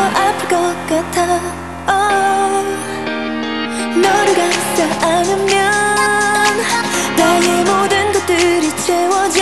아플 것 같아 oh. 너를 감싸 안으면 나의 모든 것들이 채워져